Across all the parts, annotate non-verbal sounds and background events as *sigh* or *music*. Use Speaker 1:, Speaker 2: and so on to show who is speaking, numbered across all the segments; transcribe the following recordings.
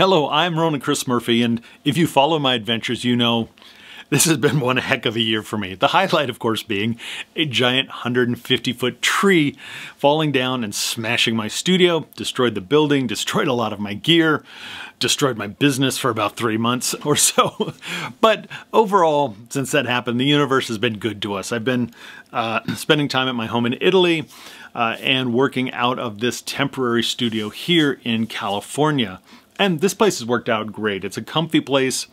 Speaker 1: Hello, I'm Ronan Chris Murphy, and if you follow my adventures, you know this has been one heck of a year for me. The highlight, of course, being a giant 150 foot tree falling down and smashing my studio, destroyed the building, destroyed a lot of my gear, destroyed my business for about three months *laughs* or so. but overall, since that happened, the universe has been good to us. I've been uh, *clears throat* spending time at my home in Italy uh, and working out of this temporary studio here in California. And this place has worked out great. It's a comfy place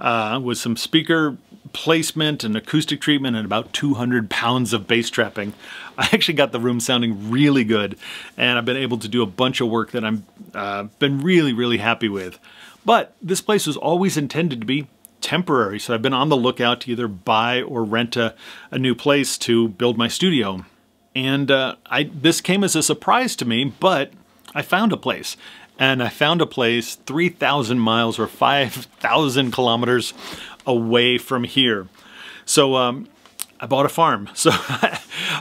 Speaker 1: uh, with some speaker placement and acoustic treatment and about 200 pounds of bass trapping. I actually got the room sounding really good and I've been able to do a bunch of work that I've uh, been really, really happy with. But this place was always intended to be temporary, so I've been on the lookout to either buy or rent a, a new place to build my studio. And uh, I, this came as a surprise to me, but I found a place and I found a place 3,000 miles or 5,000 kilometers away from here. So um, I bought a farm. *laughs* So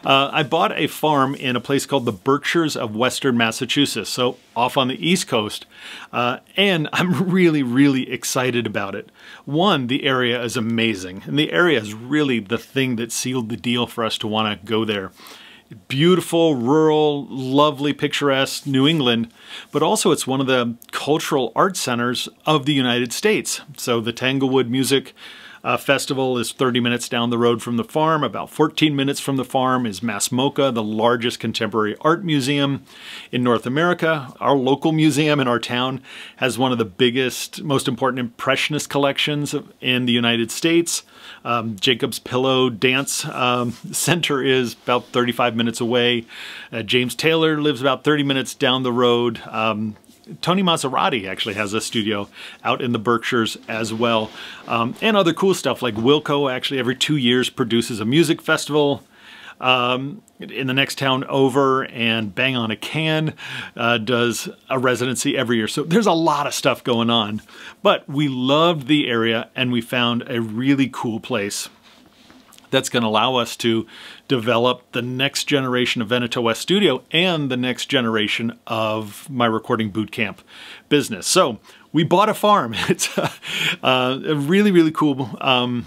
Speaker 1: uh, I bought a farm in a place called the Berkshires of Western Massachusetts, so off on the East Coast. Uh, and *laughs* I'm really, really excited about it. One, the area is amazing, and the area is really the thing that sealed the deal for us to want to go there beautiful, rural, lovely, picturesque New England, but also it's one of the cultural art centers of the United States. So the Tanglewood Music uh, Festival is 30 minutes down the road from the farm. About 14 minutes from the farm is MassMoCA, the largest contemporary art museum in North America. Our local museum in our town has one of the biggest, most important impressionist collections in the United States. Um, Jacob's Pillow Dance um, *laughs* Center is about 35 minutes away. Uh, James Taylor lives about 30 minutes down the road. Um, Tony Maserati actually has a studio out in the Berkshires as well. Um, and other cool stuff like Wilco actually every two years produces a music festival um, in the next town over and Bang on a Can uh, does a residency every year. So there's a lot of stuff going on. But we loved the area and we found a really cool place that's going to allow us to develop the next generation of Veneto West Studio and the next generation of my recording bootcamp business. So we bought a farm. *laughs* It's a, a really, really cool um,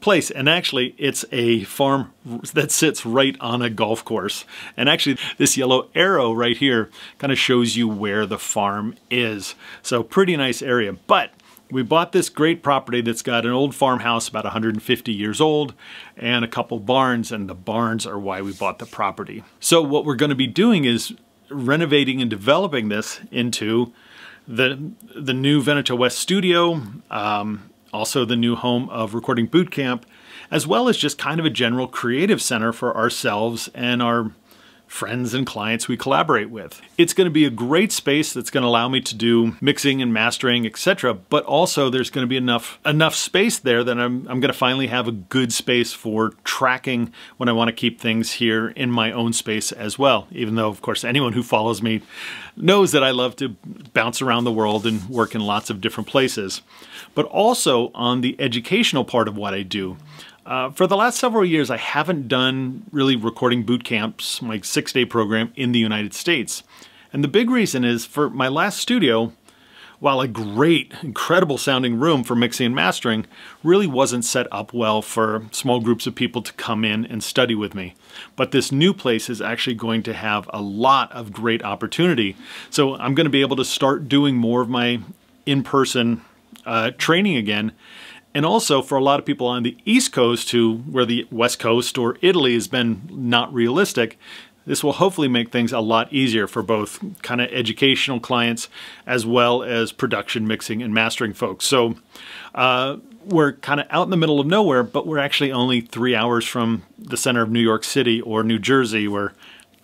Speaker 1: place. And actually, it's a farm that sits right on a golf course. And actually, this yellow arrow right here kind of shows you where the farm is. So pretty nice area. But we bought this great property that's got an old farmhouse about 150 years old and a couple barns and the barns are why we bought the property. So what we're going to be doing is renovating and developing this into the the new Veneto West studio, um, also the new home of Recording Bootcamp, as well as just kind of a general creative center for ourselves and our friends and clients we collaborate with. It's going to be a great space that's going to allow me to do mixing and mastering, etc. But also there's going to be enough enough space there that I'm, I'm going to finally have a good space for tracking when I want to keep things here in my own space as well. Even though, of course, anyone who follows me knows that I love to bounce around the world and work in lots of different places. But also on the educational part of what I do, uh, for the last several years, I haven't done really recording boot camps, my six day program in the United States. And the big reason is for my last studio, while a great, incredible sounding room for mixing and mastering, really wasn't set up well for small groups of people to come in and study with me. But this new place is actually going to have a lot of great opportunity. So I'm going to be able to start doing more of my in-person uh, training again and also for a lot of people on the East Coast who, where the West Coast or Italy has been not realistic, this will hopefully make things a lot easier for both kind of educational clients as well as production mixing and mastering folks. So uh, we're kind of out in the middle of nowhere, but we're actually only three hours from the center of New York City or New Jersey where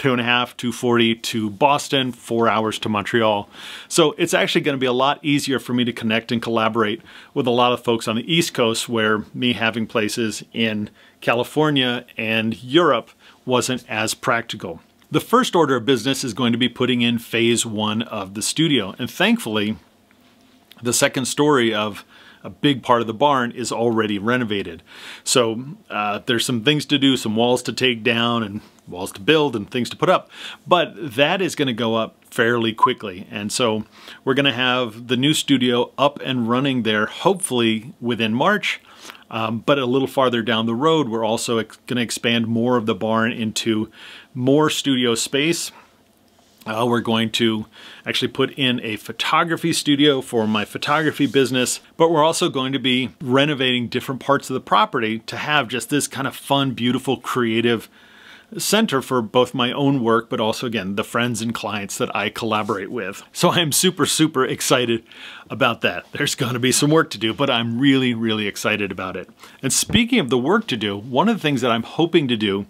Speaker 1: two and a half, 240 to Boston, four hours to Montreal. So it's actually going to be a lot easier for me to connect and collaborate with a lot of folks on the East Coast where me having places in California and Europe wasn't as practical. The first order of business is going to be putting in phase one of the studio. And thankfully, the second story of a big part of the barn is already renovated. So uh, there's some things to do, some walls to take down and walls to build and things to put up. But that is going to go up fairly quickly. And so we're going to have the new studio up and running there, hopefully within March. Um, but a little farther down the road, we're also going to expand more of the barn into more studio space. Uh, we're going to actually put in a photography studio for my photography business, but we're also going to be renovating different parts of the property to have just this kind of fun, beautiful, creative center for both my own work, but also, again, the friends and clients that I collaborate with. So I'm super, super excited about that. There's going to be some work to do, but I'm really, really excited about it. And speaking of the work to do, one of the things that I'm hoping to do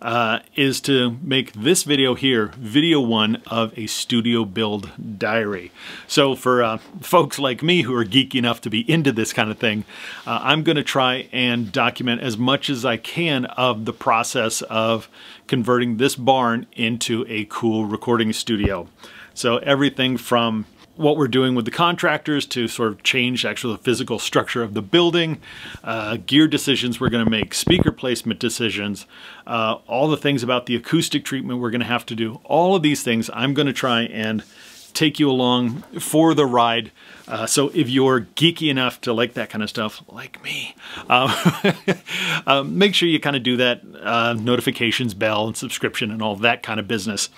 Speaker 1: uh, is to make this video here video one of a studio build diary. So for uh, folks like me who are geeky enough to be into this kind of thing, uh, I'm going to try and document as much as I can of the process of converting this barn into a cool recording studio. So everything from what we're doing with the contractors to sort of change actually the physical structure of the building, uh, gear decisions we're going to make, speaker placement decisions, uh, all the things about the acoustic treatment we're going to have to do. All of these things I'm going to try and take you along for the ride. Uh, so if you're geeky enough to like that kind of stuff, like me, uh, *laughs* uh, make sure you kind of do that uh, notifications bell and subscription and all that kind of business.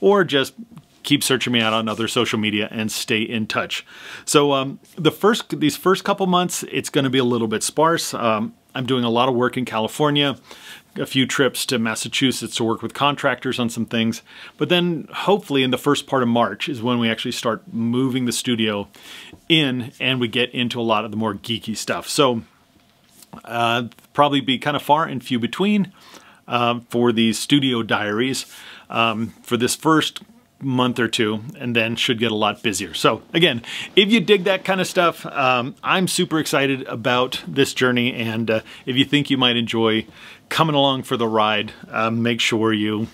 Speaker 1: Or just keep searching me out on other social media and stay in touch. So um, the first these first couple months, it's going to be a little bit sparse. Um, I'm doing a lot of work in California, a few trips to Massachusetts to work with contractors on some things. But then hopefully in the first part of March is when we actually start moving the studio in and we get into a lot of the more geeky stuff. So uh, probably be kind of far and few between uh, for these studio diaries. Um, for this first month or two and then should get a lot busier. So again, if you dig that kind of stuff, um, I'm super excited about this journey and uh, if you think you might enjoy coming along for the ride, um, make sure you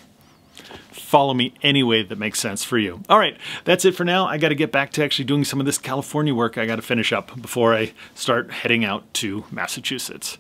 Speaker 1: follow me any way that makes sense for you. All right, that's it for now. I got to get back to actually doing some of this California work I got to finish up before I start heading out to Massachusetts.